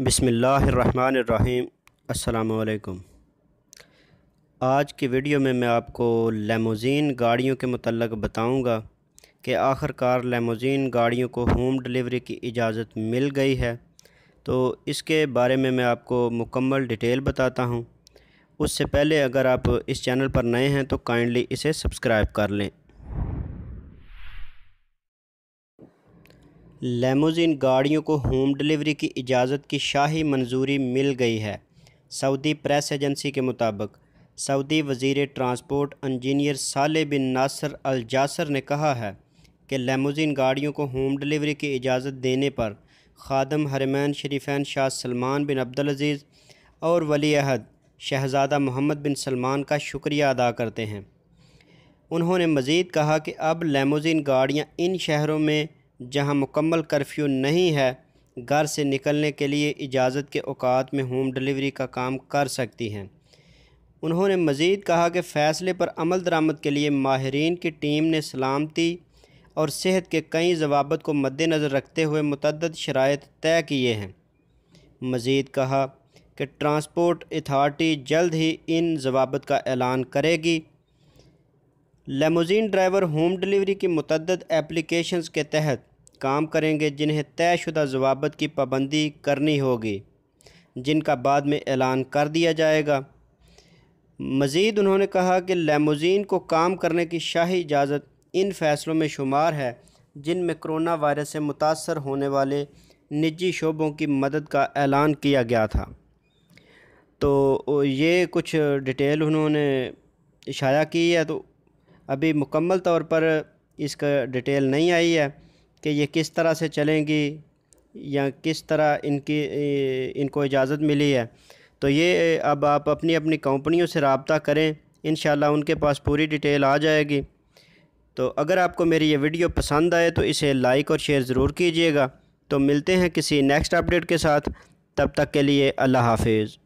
बिसमीम् अल्लाम आज की वीडियो में मैं आपको लेमोज़ीन गाड़ियों के मतलब बताऊँगा कि आखिरकार लेमोज़ीन गाड़ियों को होम डिलीवरी की इजाज़त मिल गई है। तो इसके बारे में मैं आपको मुकम्मल डिटेल बताता हूँ। उससे पहले अगर आप इस चैनल पर नए हैं तो काइंडली इसे सब्सक्राइब कर लें। लेमोजिन गाड़ियों को होम डिलीवरी की इजाज़त की शाही मंजूरी मिल गई है, सऊदी प्रेस एजेंसी के मुताबिक। सऊदी वज़ीर ट्रांसपोर्ट इंजीनियर साले बिन नासर अल जासर ने कहा है कि लेमोजिन गाड़ियों को होम डिलीवरी की इजाज़त देने पर खादम हरमैन शरीफैन शाह सलमान बिन अब्दुलज़ीज़ और वली अहद शहज़ादा मोहम्मद बिन सलमान का शुक्रिया अदा करते हैं। उन्होंने मज़ीद कहा कि अब लेमोजिन गाड़ियाँ इन शहरों में जहाँ मुकम्मल कर्फ्यू नहीं है, घर से निकलने के लिए इजाज़त के अवकात में होम डिलीवरी का काम कर सकती हैं। उन्होंने मज़ीद कहा कि फ़ैसले पर अमल दरामद के लिए माहरीन की टीम ने सलामती और सेहत के कई जवाबत को मद्दनज़र रखते हुए मतद शराइ तय किए हैं। मज़ीद कहा कि ट्रांसपोर्ट अथार्टी जल्द ही इन जवाबत का ऐलान करेगी। लेमोजीन ड्राइवर होम डिलीवरी की मतद एप्लीकेशन के तहत काम करेंगे जिन्हें तयशुदा जवाबत की पाबंदी करनी होगी, जिनका बाद में ऐलान कर दिया जाएगा। मज़ीद उन्होंने कहा कि लेमोजीन को काम करने की शाही इजाज़त इन फ़ैसलों में शुमार है, जिनमें करोना वायरस से मुतासर होने वाले निजी शोबों की मदद का ऐलान किया गया था। तो ये कुछ डिटेल उन्होंने इशाया की है तो अभी मुकम्मल तौर पर इसका डिटेल नहीं आई है कि ये किस तरह से चलेंगी या किस तरह इनकी इनको इजाज़त मिली है। तो ये अब आप अपनी अपनी कंपनियों से रबता करें इन उनके पास पूरी डिटेल आ जाएगी। तो अगर आपको मेरी ये वीडियो पसंद आए तो इसे लाइक और शेयर ज़रूर कीजिएगा। तो मिलते हैं किसी नेक्स्ट अपडेट के साथ। तब तक के लिए अल्लाह हाफिज़।